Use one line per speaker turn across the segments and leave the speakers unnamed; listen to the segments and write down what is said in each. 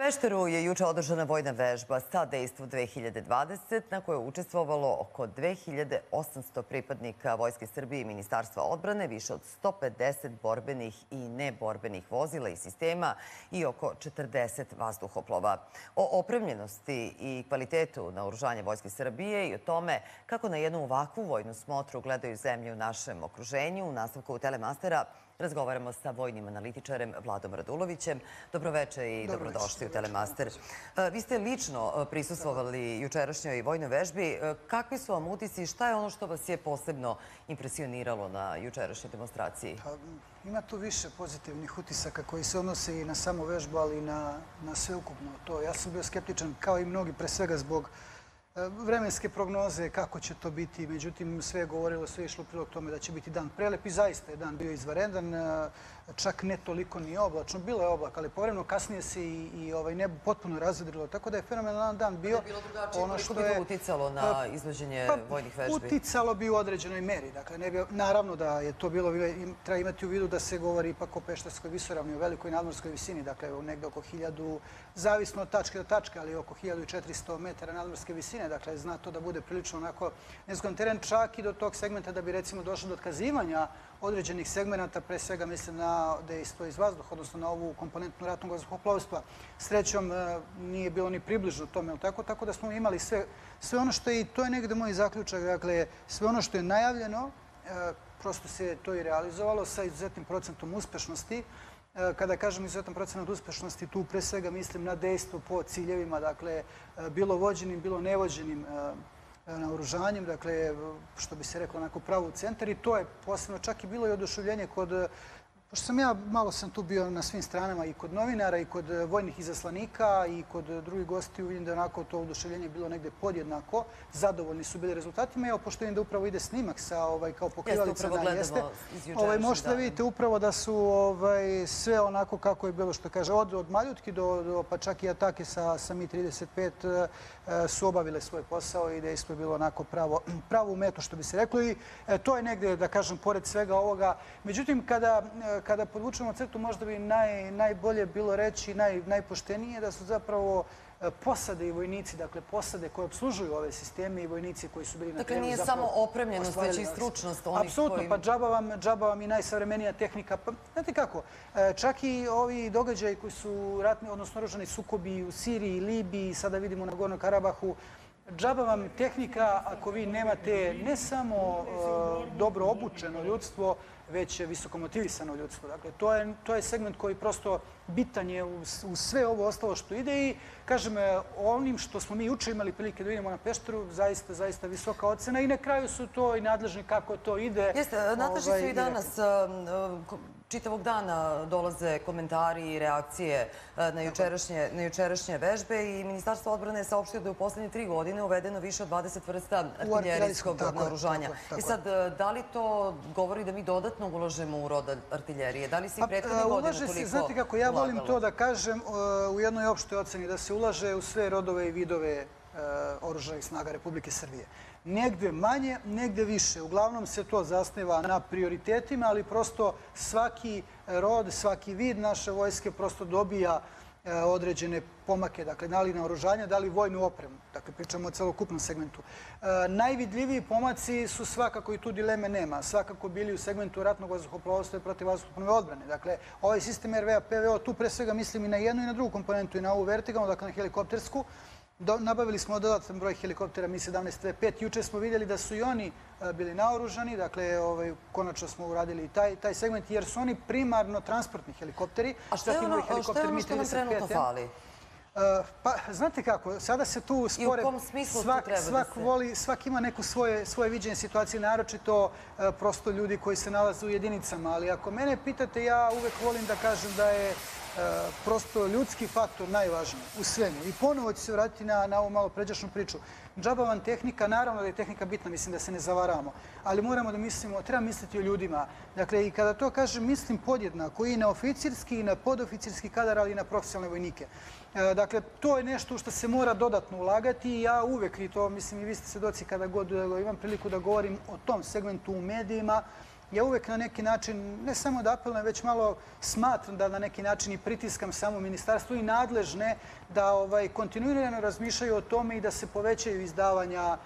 Pešteru je juče održana vojna vežba sa dejstvu 2020 na kojoj je učestvovalo oko 2800 pripadnika Vojske Srbije i Ministarstva odbrane, više od 150 borbenih i neborbenih vozila i sistema i oko 40 vazduhoplova. O opremljenosti i kvalitetu naoružanja Vojske Srbije i o tome kako na jednu ovakvu vojnu smotru gledaju zemlje u našem okruženju u nastavku Telemastera razgovaramo sa vojnim analitičarem Vladom Radulovićem. Dobroveče i dobrodošli u Telemaster. E, vi ste lično e, prisustvovali jučerašnjoj vojnoj vežbi. E, kakvi su vam utisci i šta je ono što vas je posebno impresioniralo na jučerašnjoj demonstraciji?
Pa, ima tu više pozitivnih utisaka koji se odnose i na samu vežbu, ali i na sveukupno to. Ja sam bio skeptičan, kao i mnogi, pre svega zbog vremenske prognoze, kako će to biti. Međutim, sve je govorilo, sve je išlo prilog tome da će biti dan prelep i zaista je dan bio izvarendan. E, čak ne toliko ni oblačno. Bilo je oblak, ali povremeno kasnije se i ovaj, nebo potpuno razvedrilo. Tako da je fenomenalan dan bio.
Da je bilo drugačije, koliko bi to uticalo na pa, izvođenje pa, vojnih vežbi?
Uticalo bi u određenoj meri. Dakle, naravno da je to bilo, treba imati u vidu da se govori ipak o Peštarskoj visoravni, o velikoj nadmorskoj visini, dakle, negde oko 1000, zavisno od tačke do tačke, ali oko 1400 metara nadmorske visine. Dakle, zna to da bude prilično onako nezgodan teren, čak i do tog segmenta da bi recimo došlo do otkazivanja određenih segmenta, pre svega mislim na dejstvo iz vazduha, odnosno na ovu komponentnu ratnog vazduhoplovstva. Srećom e, nije bilo ni približno tome, tako, tako da smo imali sve, sve ono što je, i to je negde moj zaključak, dakle, sve ono što je najavljeno, e, prosto se to i realizovalo sa izuzetnim procentom uspešnosti. E, kada kažem izuzetan procenat uspešnosti, tu pre svega mislim na dejstvo po ciljevima, dakle, e, bilo vođenim, bilo nevođenim e, naoružanjem, dakle, što bi se reklo, onako pravo u centar. I to je posebno čak i bilo i oduševljenje kod Pošto sam ja, malo sam tu bio na svim stranama i kod novinara i kod eh, vojnih izaslanika i kod eh, drugih gosti, vidim da onako to oduševljenje bilo negde podjednako. Zadovoljni su bili rezultatima. Evo, pošto vidim da upravo ide snimak sa ovaj, kao pokrivalica.
Jeste, iz jučerašnje
ovaj, Možete da vidite upravo da su ovaj, sve onako kako je bilo što kaže, od, od Maljutki do, do pa čak i atake sa, sa Mi-35 eh, su obavile svoj posao i dejstvo je bilo onako pravo, pravo metu, što bi se reklo. I to je negde, da kažem, pored svega ovoga. Međutim, kada kada podvučemo crtu, možda bi najbolje bilo reći, najpoštenije, da su zapravo e, posade i vojnici, dakle posade koje obslužuju ove sisteme i vojnici koji su bili na
terenu. Dakle, nije samo opremljenost, već i stručnost onih koji...
Apsolutno, pa džaba vam i najsavremenija tehnika. Pa, znate kako, e, čak i ovi događaji koji su ratni, odnosno oružani sukobi u Siriji, Libiji, sada vidimo na Gornom Karabahu, džaba vam tehnika ako vi nemate ne samo e, dobro obučeno ljudstvo, već visoko motivisano ljudstvo. Dakle, to je, to je segment koji prosto bitan je u, u sve ovo ostalo što ide i, kažem, e, onim što smo mi uče imali prilike da vidimo na Pešteru, zaista, zaista visoka ocena i na kraju su to i nadležni kako to ide.
Jeste, Nataši su i ovaj, danas čitavog dana dolaze komentari i reakcije e, na jučerašnje, na jučerašnje vežbe i Ministarstvo odbrane je saopštio da je u poslednje tri godine uvedeno više od 20 vrsta artiljerijskog naoružanja. I sad, e, da li to govori da mi dodatno uložemo u rod artiljerije? Da li si pa, prethodne godine toliko
se, Znate kako, ja volim to da kažem e, u jednoj opštoj oceni, da se ulaže u sve rodove i vidove oružanih snaga Republike Srbije negde manje, negde više. Uglavnom se to zasniva na prioritetima, ali prosto svaki rod, svaki vid naše vojske prosto dobija e, E, određene pomake, dakle, da li na oružanje, da li vojnu opremu. Dakle, pričamo o celokupnom segmentu. E, najvidljiviji pomaci su svakako i tu dileme nema. Svakako bili u segmentu ratnog vazduhoplovstva i protiv vazduhoplovne odbrane. Dakle, ovaj sistem RVA, PVO, tu pre svega mislim i na jednu i na drugu komponentu i na ovu vertikalnu, dakle, na helikoptersku, Nabavili smo dodatan broj helikoptera Mi-17V5. Juče smo vidjeli da su i oni e, bili naoružani. Dakle, ovaj, konačno smo uradili taj segment, jer su oni primarno transportni helikopteri.
A što je ono što nam trenutno fali?
E, pa, znate kako, sada se tu spore...
I u kom smislu tu treba da
se... Svak ima neko svoje viđenje situacije, naročito e, prosto ljudi koji se nalaze u jedinicama. Ali ako mene pitate, ja uvek volim da kažem da je E, prosto ljudski faktor najvažniji u svemu. I ponovo ću se vratiti na na ovu malo pređašnu priču. Džaba vam tehnika, naravno da je tehnika bitna, mislim da se ne zavaravamo, ali moramo da mislimo, treba misliti o ljudima. Dakle, i kada to kažem, mislim podjednako i na oficirski i na podoficirski kadar, ali i na profesionalne vojnike. E, dakle, to je nešto što se mora dodatno ulagati i ja uvek, i to mislim i vi ste svedoci kada god e, imam priliku da govorim o tom segmentu u medijima, ja uvek na neki način, ne samo da apelujem, već malo smatram da na neki način i pritiskam samo ministarstvo i nadležne da ovaj, kontinuirano razmišljaju o tome i da se povećaju izdavanja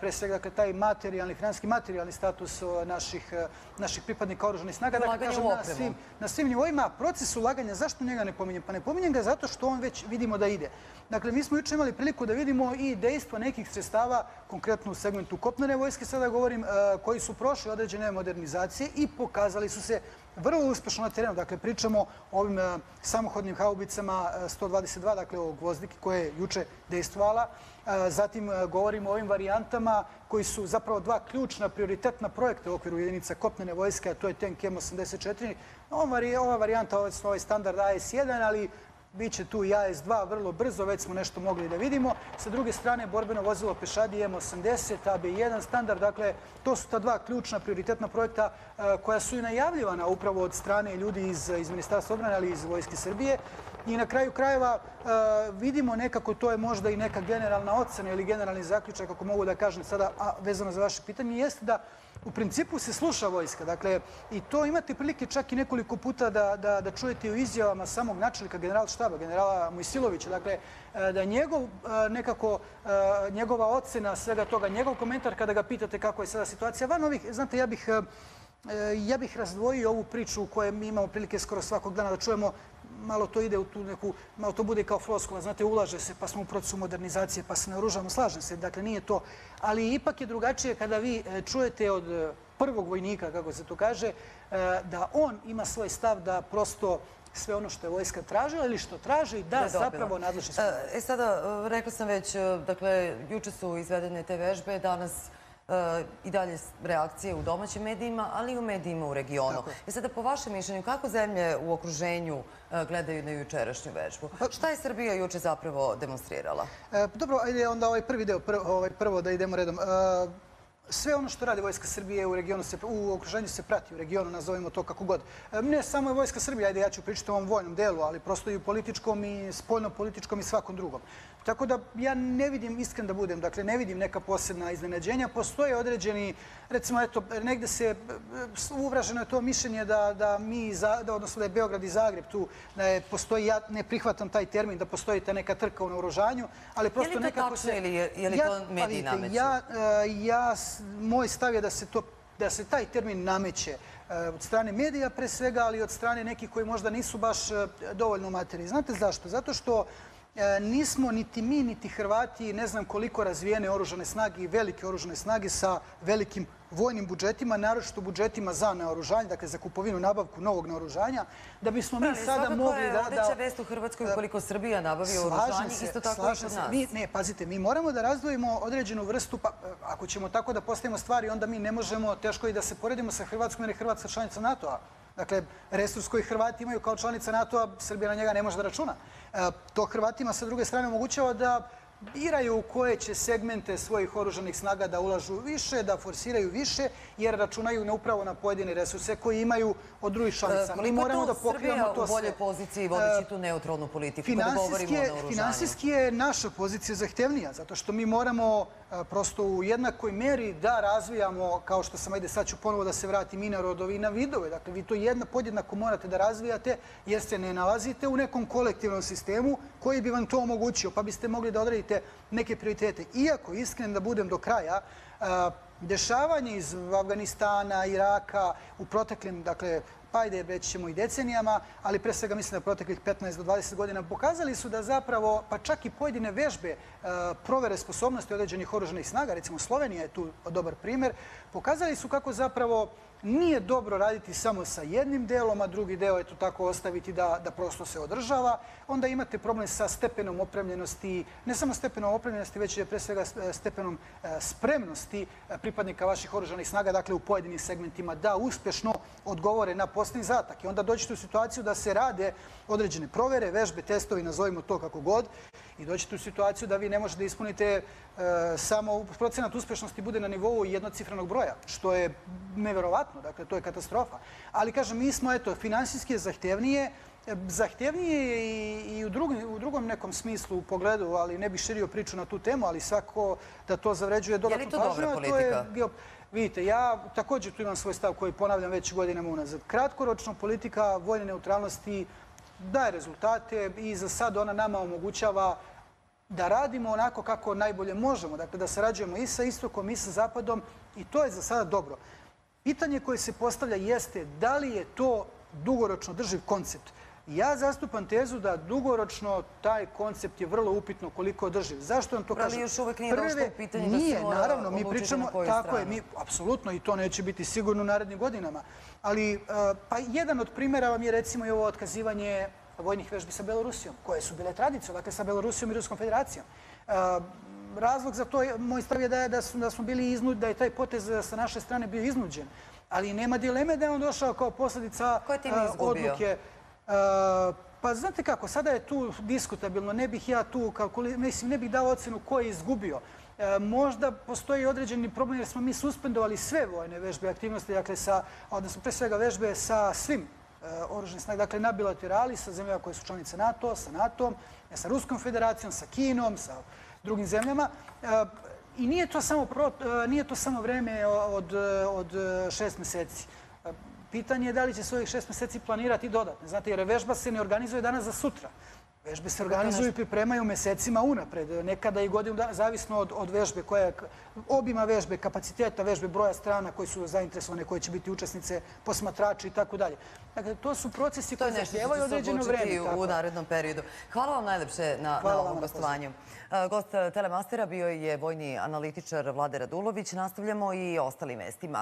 pre svega dakle, taj materijalni, finanski materijalni status naših, naših pripadnika oruženih snaga.
Dakle, kažem, na svim,
na svim nivoima. Proces ulaganja, zašto njega ne pominjem? Pa ne pominjem ga zato što on već vidimo da ide. Dakle, mi smo juče imali priliku da vidimo i dejstvo nekih sredstava, konkretno u segmentu kopnene vojske, sada govorim, koji su prošli određene modernizacije i pokazali su se vrlo uspešno na terenu. Dakle, pričamo o ovim e, samohodnim haubicama e, 122, dakle, o gvozdiki koje je juče dejstvovala. E, zatim govorimo o ovim varijantama koji su zapravo dva ključna prioritetna projekta u okviru jedinica kopnene vojske, a to je tank M84. Ova varijanta, ovaj standard AS1, ali Biće tu i AS2 vrlo brzo, već smo nešto mogli da vidimo. Sa druge strane, borbeno vozilo Pešadi M80, AB1 standard. Dakle, to su ta dva ključna prioritetna projekta e, koja su i najavljivana upravo od strane ljudi iz Ministarstva obrane, ali i iz Vojske Srbije. I na kraju krajeva e, vidimo nekako, to je možda i neka generalna ocena ili generalni zaključak, ako mogu da kažem sada, vezano za vaše pitanje, jeste da u principu se sluša vojska. Dakle, i to imate prilike čak i nekoliko puta da, da, da čujete u izjavama samog načelnika general štaba, generala Mojsilovića. Dakle, e, da njegov e, nekako, e, njegova ocena svega toga, njegov komentar kada ga pitate kako je sada situacija, van ovih, znate, ja bih, ja bih razdvojio ovu priču u kojoj mi imamo prilike skoro svakog dana da čujemo malo to ide u tu neku, malo to bude kao floskula, znate, ulaže se, pa smo u procesu modernizacije, pa se naoružamo, slažem se, dakle, nije to. Ali ipak je drugačije kada vi e, čujete od e, prvog vojnika, kako se to kaže, e, da on ima svoj stav da prosto sve ono što je vojska tražila ili što traži, da zapravo nadleži sve.
E sada, rekla sam već, dakle, juče su izvedene te vežbe, danas i dalje reakcije u domaćim medijima, ali i u medijima u regionu. I sada, po vašem mišljenju, kako zemlje u okruženju e, gledaju na jučerašnju vežbu? Pa- Šta je Srbija juče zapravo demonstrirala?
E, dobro, ajde onda ovaj prvi deo, ovaj prvo da idemo redom. E, sve ono što radi Vojska Srbije u regionu, u okruženju se prati, u regionu, nazovimo to kako god. Ne samo je Vojska Srbije, ajde ja ću pričati o ovom vojnom delu, ali prosto i u političkom i spoljno-političkom i svakom drugom. Tako da ja ne vidim, iskren da budem, dakle ne vidim neka posebna iznenađenja. Postoje određeni, recimo, eto, negde se uvraženo je to mišljenje da, da mi, da, odnosno da je Beograd i Zagreb tu, da je, postoji, ja ne prihvatam taj termin, da postoji ta neka trka u naoružanju, ali prosto nekako
se... Je li to tačno ili je li to pa mediji nameću?
Ja, e, ja, moj stav je da se to da se taj termin nameće e, od strane medija pre svega, ali od strane nekih koji možda nisu baš e, dovoljno materiji. Znate zašto? Zato što E, nismo niti mi, niti Hrvati, ne znam koliko razvijene oružane snage i velike oružane snage sa velikim vojnim budžetima, naročito budžetima za naoružanje, dakle za kupovinu nabavku novog naoružanja, da bismo mi sada mogli da...
Svakako je odreća vest u Hrvatskoj ukoliko Srbija nabavi oružanje, isto tako i kod nas.
Ne, pazite, mi moramo da razdvojimo određenu vrstu, pa ako ćemo tako da postavimo stvari, onda mi ne možemo teško i da se poredimo sa Hrvatskom, jer je Hrvatska članica NATO-a. Dakle, resurs koji Hrvati imaju kao članica NATO-a, Srbija na njega ne može da računa. E, to Hrvatima sa druge strane omogućava da biraju u koje će segmente svojih oružanih snaga da ulažu više, da forsiraju više, jer računaju ne upravo na pojedine resurse koji imaju od drugih članica.
Mi moramo da pokrivamo to sve. Srbija u bolje poziciji vodeći tu neutralnu politiku kada govorimo o naoružanju?
Finansijski je naša pozicija zahtevnija, zato što mi moramo prosto u jednakoj meri da razvijamo, kao što sam, ajde sad ću ponovo da se vratim i na rodovi i na vidove. Dakle, vi to jedna podjednako morate da razvijate jer se ne nalazite u nekom kolektivnom sistemu koji bi vam to omogućio, pa biste mogli da odredite neke prioritete. Iako, iskren da budem do kraja, eh, dešavanje iz Afganistana, Iraka u proteklim, dakle, pa ide, već ćemo i decenijama, ali pre svega mislim da proteklih 15 do 20 godina pokazali su da zapravo, pa čak i pojedine vežbe e, provere sposobnosti određenih oruženih snaga, recimo Slovenija je tu dobar primjer, pokazali su kako zapravo nije dobro raditi samo sa jednim delom, a drugi deo je to tako ostaviti da, da prosto se održava. Onda imate problem sa stepenom opremljenosti, ne samo stepenom opremljenosti, već je pre svega e, stepenom e, spremnosti pripadnika vaših oružanih snaga, dakle u pojedinim segmentima, da uspešno odgovore na posljednji zatak. I onda dođete u situaciju da se rade određene provere, vežbe, testovi, nazovimo to kako god, i dođete u situaciju da vi ne možete da ispunite e, samo procenat uspešnosti bude na nivou jednocifrenog broja, što je neverovatno, dakle, to je katastrofa. Ali, kažem, mi smo, eto, finansijski zahtevnije, e, zahtevnije i, i u, drugom, u drugom nekom smislu u pogledu, ali ne bih širio priču na tu temu, ali svako da to zavređuje dodatno
pažnju. Je li to dobra politika?
Vidite, ja također tu imam svoj stav koji ponavljam već godinama unazad. Kratkoročno politika vojne neutralnosti daje rezultate i za sad ona nama omogućava da radimo onako kako najbolje možemo. Dakle, da sarađujemo i sa istokom i sa zapadom i to je za sada dobro. Pitanje koje se postavlja jeste da li je to dugoročno drživ koncept. Ja zastupam tezu da dugoročno taj koncept je vrlo upitno koliko održiv. Zašto vam to kažem?
Ali još uvek nije došlo u pitanje da se mora
naravno, mi
odlučiti
pričamo,
na koju
tako je,
stranu.
mi, apsolutno, i to neće biti sigurno u narednim godinama. Ali, uh, pa jedan od primjera vam je recimo i ovo otkazivanje vojnih vežbi sa Belorusijom, koje su bile tradicije, dakle sa Belorusijom i Ruskom federacijom. Uh, razlog za to, je- moj stav je da, da, su, da smo bili iznud, da je taj potez sa naše strane bio iznuđen. Ali nema dileme da je on došao kao posljedica
izgubio?
odluke. Pa znate kako, sada je tu diskutabilno, ne bih ja tu kalkuli, mislim, ne bih dao ocenu ko je izgubio. E, možda postoji određeni problem jer smo mi suspendovali sve vojne vežbe aktivnosti, dakle, sa, odnosno pre svega vežbe sa svim e, oružanim snagama, dakle, na bilaterali sa zemljama koje su članice NATO, sa NATO-om, e, sa Ruskom federacijom, sa Kinom, sa drugim zemljama. E, I nije to samo, pro, e, nije to samo vreme od, od e, šest meseci. E, Pitanje je da li će se ovih šest meseci planirati dodatne. Znate, jer vežba se ne organizuje danas za sutra. Vežbe se organizuju i pripremaju mesecima unapred, nekada i godinu dana, zavisno od, od vežbe, koja je obima vežbe, kapaciteta vežbe, broja strana koji su zainteresovane, koje će biti učesnice, posmatrači i tako dalje. Dakle, to su procesi
To je
koji
nešto što
zahtjevaju
će se
određeno
odlučiti
vreme. tako
u
je.
narednom periodu. Hvala vam najlepše na, ovom gostovanju. E, Gost Telemastera bio je vojni analitičar Vlade Radulović. Nastavljamo i ostalim vestima.